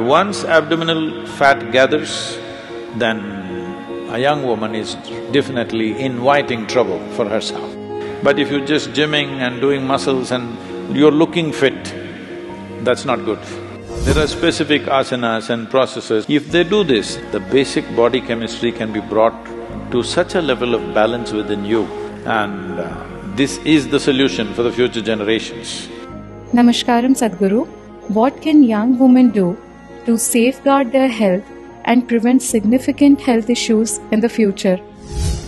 Once abdominal fat gathers, then a young woman is definitely inviting trouble for herself. But if you're just gymming and doing muscles and you're looking fit, that's not good. There are specific asanas and processes. If they do this, the basic body chemistry can be brought to such a level of balance within you and uh, this is the solution for the future generations. Namaskaram Sadhguru. What can young women do to safeguard their health and prevent significant health issues in the future?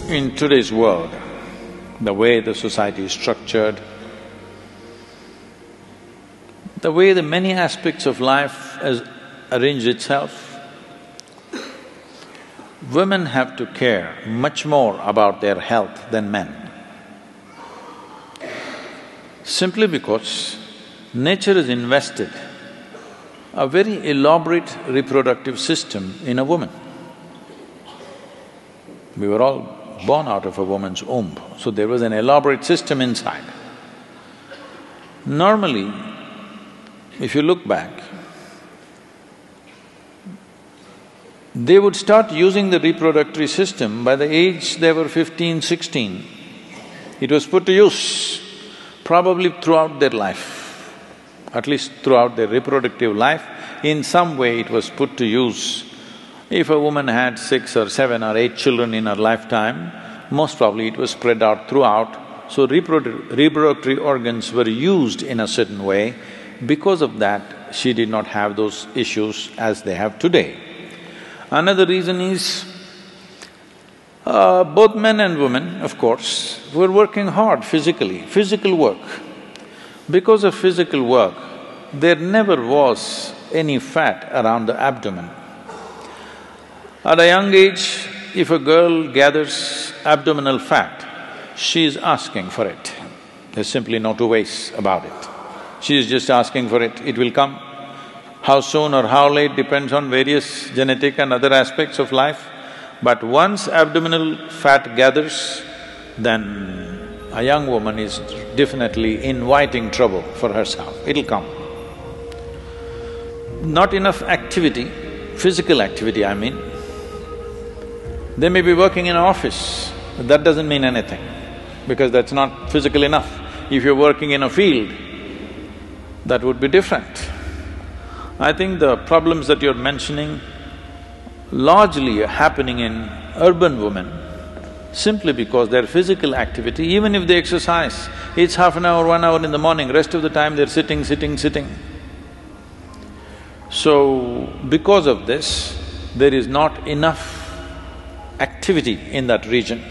In today's world, the way the society is structured, the way the many aspects of life has arranged itself, women have to care much more about their health than men. Simply because nature has invested a very elaborate reproductive system in a woman. We were all born out of a woman's womb, so there was an elaborate system inside. Normally, if you look back, they would start using the reproductive system by the age they were 15, 16. It was put to use probably throughout their life, at least throughout their reproductive life, in some way it was put to use. If a woman had six or seven or eight children in her lifetime, most probably it was spread out throughout, so reprodu reproductive organs were used in a certain way. Because of that, she did not have those issues as they have today. Another reason is, uh, both men and women, of course, were working hard physically, physical work. Because of physical work, there never was any fat around the abdomen. At a young age, if a girl gathers abdominal fat, she is asking for it. There's simply no two ways about it. She is just asking for it, it will come. How soon or how late depends on various genetic and other aspects of life. But once abdominal fat gathers, then a young woman is definitely inviting trouble for herself, it'll come. Not enough activity, physical activity I mean, they may be working in an office, but that doesn't mean anything, because that's not physical enough. If you're working in a field, that would be different. I think the problems that you're mentioning largely are happening in urban women simply because their physical activity, even if they exercise, it's half an hour, one hour in the morning, rest of the time they're sitting, sitting, sitting. So, because of this, there is not enough activity in that region.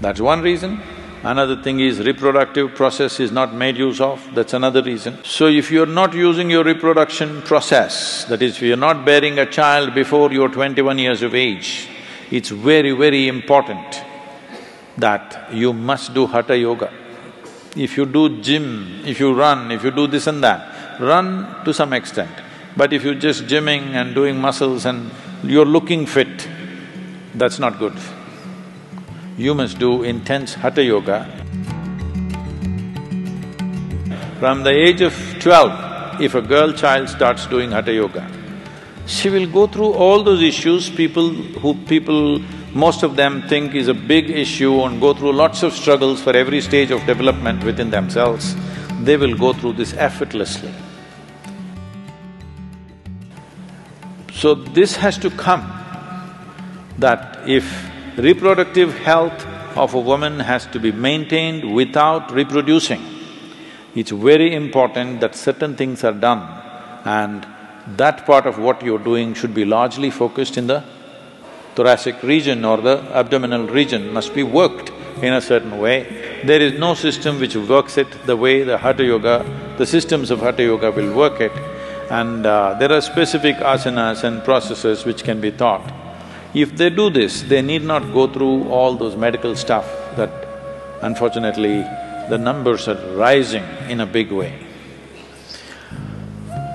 That's one reason. Another thing is reproductive process is not made use of, that's another reason. So if you're not using your reproduction process, that is, if you're not bearing a child before you're twenty-one years of age, it's very, very important that you must do hatha yoga. If you do gym, if you run, if you do this and that, run to some extent. But if you're just gymming and doing muscles and you're looking fit, that's not good. You must do intense hatha yoga. From the age of twelve, if a girl child starts doing hatha yoga, she will go through all those issues people who people, most of them think is a big issue and go through lots of struggles for every stage of development within themselves, they will go through this effortlessly. So this has to come that if reproductive health of a woman has to be maintained without reproducing, it's very important that certain things are done and that part of what you're doing should be largely focused in the thoracic region or the abdominal region must be worked in a certain way. There is no system which works it the way the Hatha Yoga, the systems of Hatha Yoga will work it and uh, there are specific asanas and processes which can be taught. If they do this, they need not go through all those medical stuff that unfortunately the numbers are rising in a big way.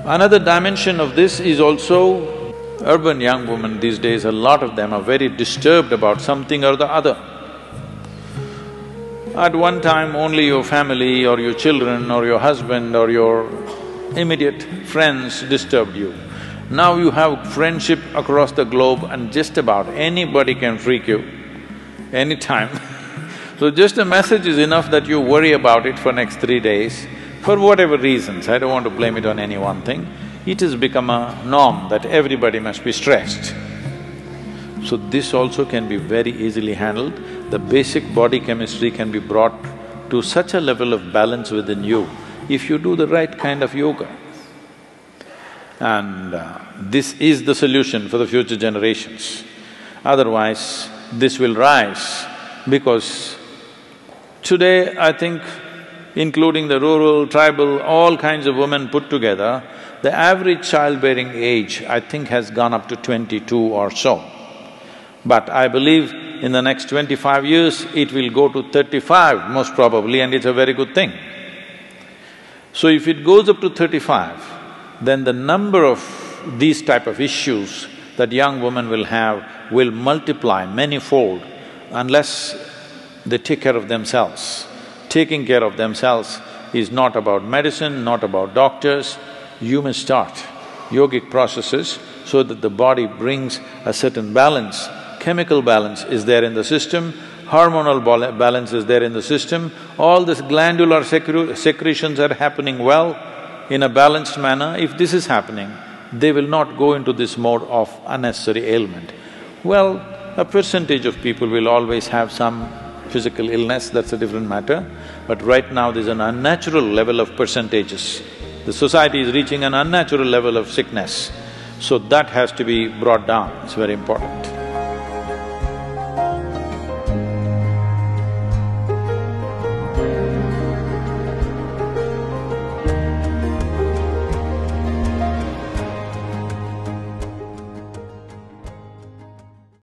Another dimension of this is also urban young women these days, a lot of them are very disturbed about something or the other. At one time, only your family or your children or your husband or your immediate friends disturbed you. Now you have friendship across the globe and just about anybody can freak you anytime. so just a message is enough that you worry about it for next three days, for whatever reasons, I don't want to blame it on any one thing. It has become a norm that everybody must be stressed. So this also can be very easily handled. The basic body chemistry can be brought to such a level of balance within you if you do the right kind of yoga. And uh, this is the solution for the future generations. Otherwise, this will rise because today I think including the rural, tribal, all kinds of women put together, the average childbearing age I think has gone up to twenty-two or so. But I believe in the next twenty-five years, it will go to thirty-five most probably and it's a very good thing. So if it goes up to thirty-five, then the number of these type of issues that young women will have will multiply many-fold unless they take care of themselves. Taking care of themselves is not about medicine, not about doctors. You must start yogic processes so that the body brings a certain balance. Chemical balance is there in the system, hormonal balance is there in the system, all these glandular secretions are happening well, in a balanced manner, if this is happening, they will not go into this mode of unnecessary ailment. Well, a percentage of people will always have some physical illness, that's a different matter, but right now there's an unnatural level of percentages. The society is reaching an unnatural level of sickness, so that has to be brought down, it's very important.